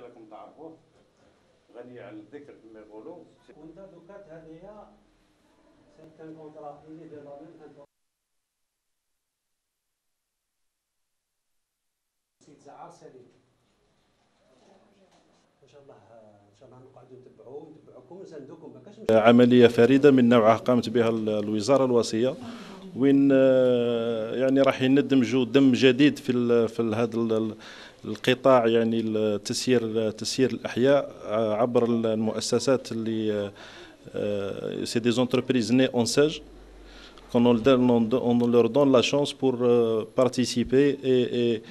راكم تعرفوه. غني على الذكر كما يقولوا. وانت دوكات هذه كان كونترا اللي دو سيد زعار سليم إن شاء الله إن شاء الله نقعدوا نتبعوه نتبعوكم ونساندوكم ما كاش عملية فريدة من نوعها قامت بها الوزارة الوصية. وين آه، يعني راح يندمجوا دم جديد في في هذا القطاع يعني التسيير تسيير الأحياء آه، عبر المؤسسات اللي سي دي زونتربريز ني اون ساج qu'on on leur donne la chance pour euh, participer et, et,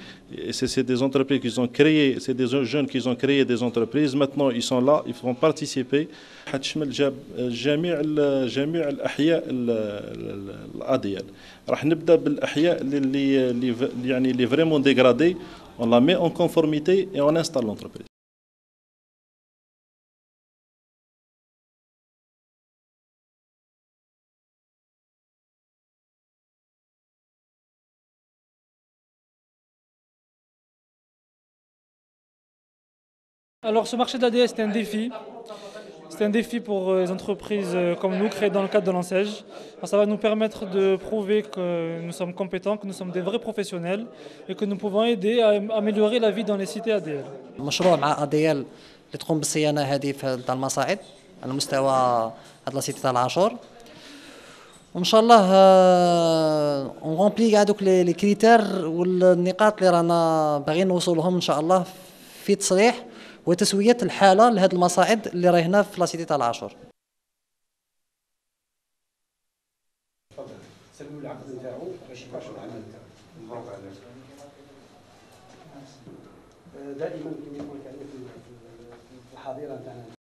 et c'est des entreprises qui ont créé, c'est des jeunes qui ont créé des entreprises. Maintenant, ils sont là, ils vont participer. حتشمل جميع جميع الاحياء الاديال راح نبدا بالاحياء اللي اللي يعني اللي فريمون ديغرادي on la met en conformité et on installe l'entreprise Alors ce marché de l'ADS c'est un défi. C'est un défi pour euh, les entreprises euh, comme nous créées dans le cadre de l'enseigne. Ça va nous permettre de prouver que nous sommes compétents, que nous sommes des vrais professionnels et que nous pouvons aider à améliorer la vie dans les cités ADL. مشروع مع ADL اللي تقوم بالصيانة هذه في المصاعد على مستوى هذه السيتي تاع العاشور وان شاء الله اون غومبلي كاع دوك لي كريتير والنقاط اللي رانا باغيين نوصلهم ان شاء الله في تصريح وتسوية الحالة لهذه المصاعد اللي راهي هنا في la cité تاع العاشور دائما كما يقول في الحظيره نتاعنا